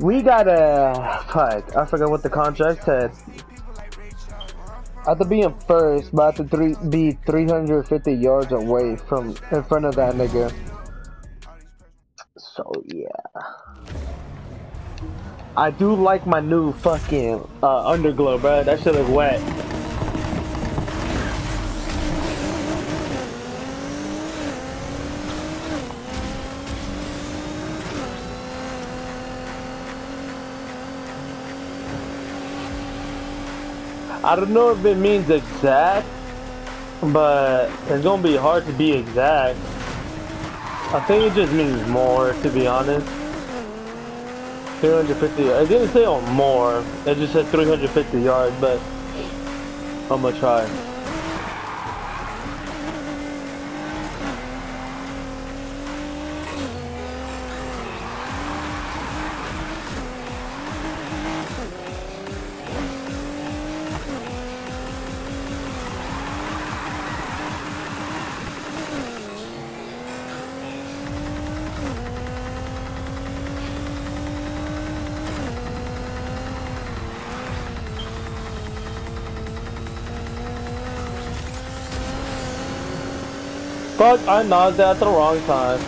We got a fuck. I forgot what the contract said. I have to be in first, but I have to three, be 350 yards away from in front of that nigga. So yeah. I do like my new fucking uh, underglow, bro. That shit look wet. I don't know if it means exact, but it's gonna be hard to be exact. I think it just means more, to be honest. 350, it didn't say on more, it just said 350 yards, but I'm gonna try. Fuck, I nodded at the wrong time.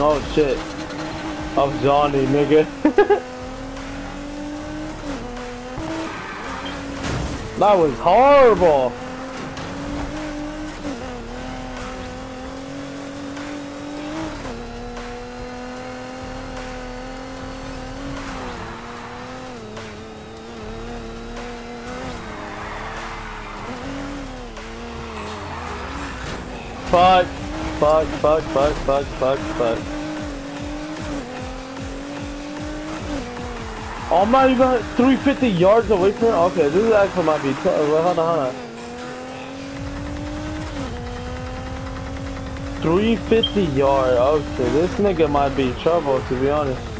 Oh shit. I'm Johnny, nigga. That was horrible. Fuck, fuck, fuck, fuck, fuck, fuck, fuck. Oh, I'm not even 350 yards away from it? Okay, this actually might be. Hold on, hold on. 350 yard. Okay, this nigga might be trouble, to be honest.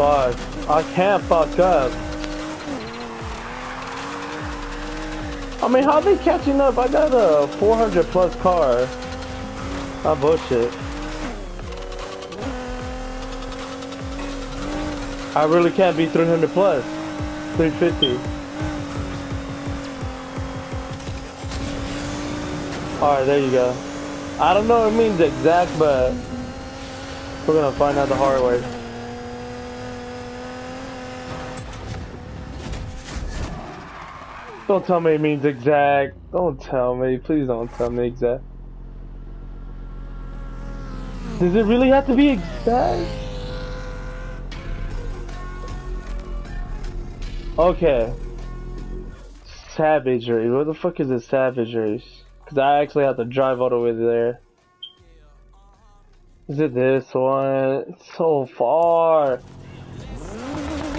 Fuck. I can't fuck up. I mean, how they catching up? I got a 400 plus car. I bullshit. I really can't be 300 plus. 350. Alright, there you go. I don't know what it means exact, but we're gonna find out the hard way. Don't tell me it means exact. Don't tell me. Please don't tell me exact. Does it really have to be exact? Okay. Savagery. What the fuck is a savagery? Because I actually have to drive all the way there. Is it this one? It's so far.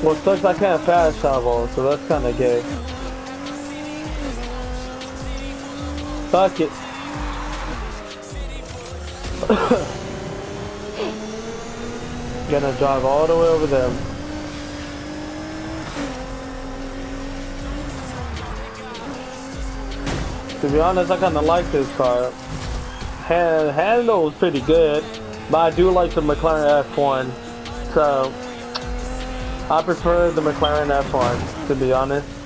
Well, such I can't fast travel, so that's kind of gay. Fuck it. Gonna drive all the way over there. To be honest, I kinda like this car. Hand handle is pretty good, but I do like the McLaren F1. So, I prefer the McLaren F1, to be honest.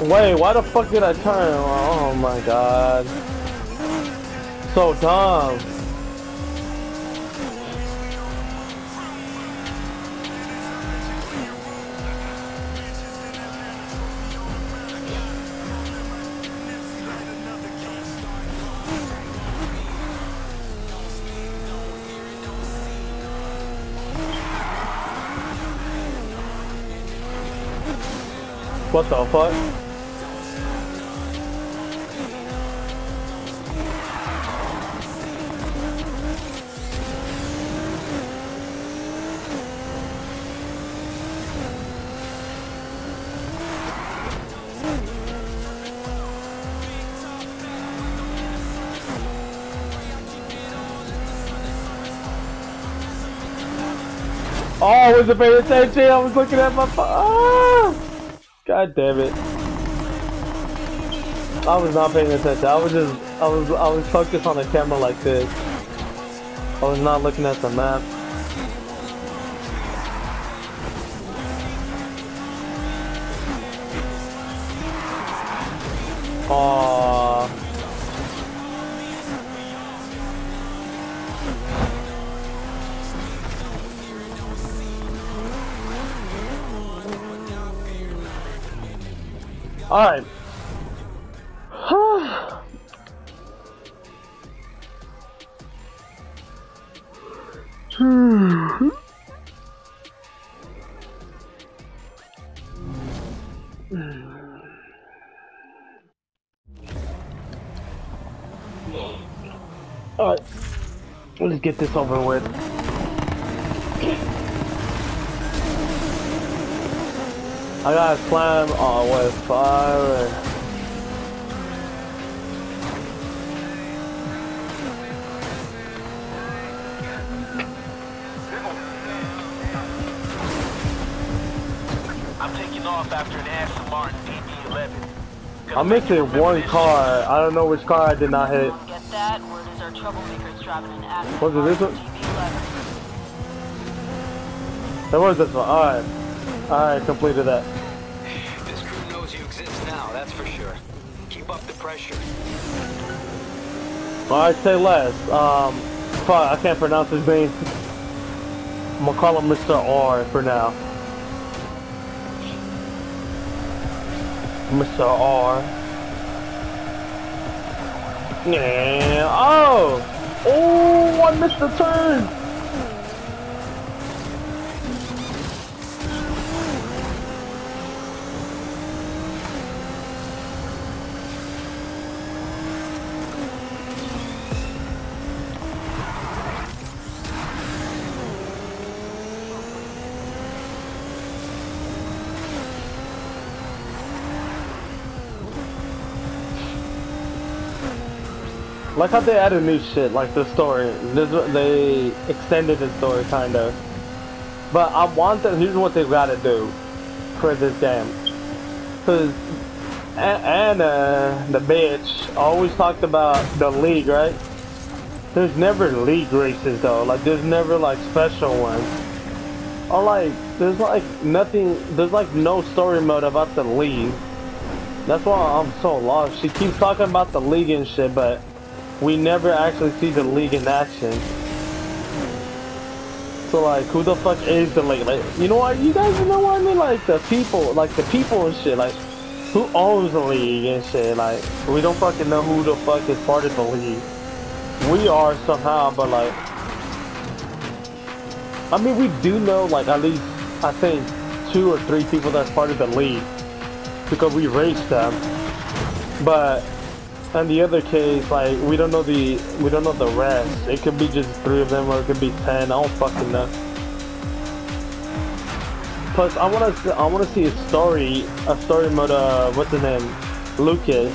Wait, why the fuck did I turn? Oh my god. So dumb. What the fuck? Oh, I wasn't paying attention. I was looking at my phone. Ah! God damn it. I was not paying attention. I was just, I was, I was focused on the camera like this. I was not looking at the map. Aww. Alright. Alright. Let's get this over with. I gotta climb on with fire. I'm taking off after an Aston Martin DB11. I'm missing one car. I don't know which car I did not hit. Get that? Word is our troublemakers driving an Aston Was it this one? DB11. Was this one. Alright. Alright, completed that. This crew knows you exist now, that's for sure. Keep up the pressure. Alright, say less. Um, fuck, I can't pronounce his name. I'm gonna call him Mr. R for now. Mr. R. Yeah. Oh! Oh, I missed the turn! Like how they added new shit, like the story. This, they extended the story, kind of. But I want them, here's what they've got to do for this game. Because Anna, the bitch, always talked about the league, right? There's never league races, though. Like, there's never, like, special ones. Or, like, there's, like, nothing, there's, like, no story mode about the league. That's why I'm so lost. She keeps talking about the league and shit, but we never actually see the league in action. So like, who the fuck is the league? Like, you know what? You guys know what I mean? Like the people, like the people and shit. Like, who owns the league and shit? Like, we don't fucking know who the fuck is part of the league. We are somehow, but like, I mean, we do know like at least I think two or three people that's part of the league because we raced them. But in the other case, like we don't know the we don't know the rest. It could be just three of them, or it could be ten. I don't fucking know. Plus, I want to I want to see a story a story mode. Uh, what's his name? Lucas.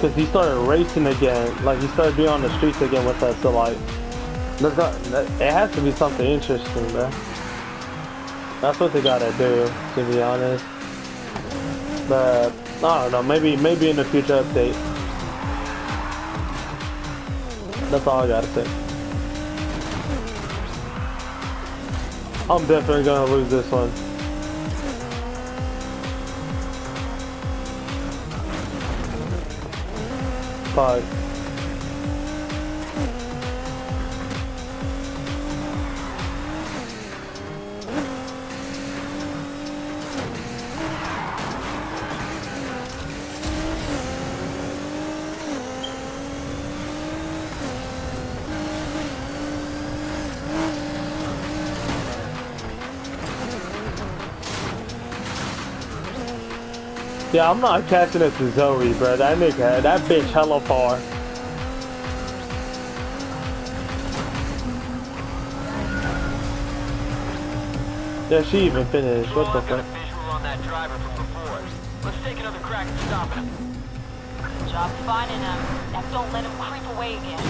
Cause he started racing again. Like he started being on the streets again with that. So like, there's not. It has to be something interesting, man. That's what they gotta do, to be honest. But I don't know, maybe maybe in a future update. That's all I gotta say. I'm definitely gonna lose this one. Fuck. Yeah, I'm not catching it to Zoe, bro. That nigga, that bitch hella far. Yeah, she even finished. What the I've got a fuck? visual on that driver from before. Let's take another crack at stopping him. Good job finding him. Now don't let him creep away again.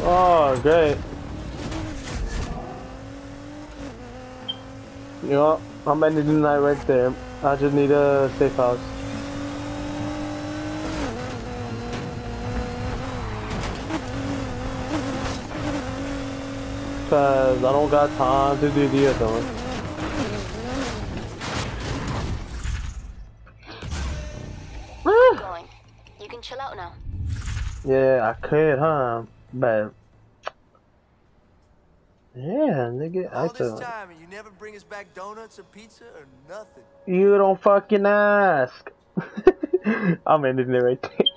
Oh, great. You know, what? I'm ending the night right there. I just need a safe house. Cause I don't got time to do the other one. Woo! going. You can chill out now. Yeah, I could, huh? But yeah, nigga, I All this time and you never bring us back donuts or pizza or nothing. you don't fucking ask. I'm ending it right there.